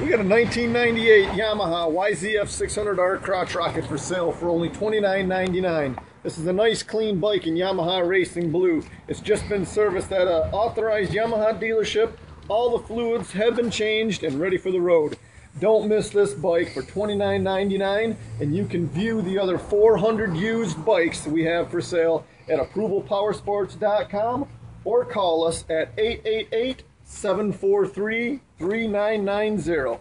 We got a 1998 Yamaha YZF 600R crotch rocket for sale for only $29.99. This is a nice clean bike in Yamaha Racing Blue. It's just been serviced at an authorized Yamaha dealership. All the fluids have been changed and ready for the road. Don't miss this bike for $29.99 and you can view the other 400 used bikes we have for sale at approvalpowersports.com or call us at 888 743 3990.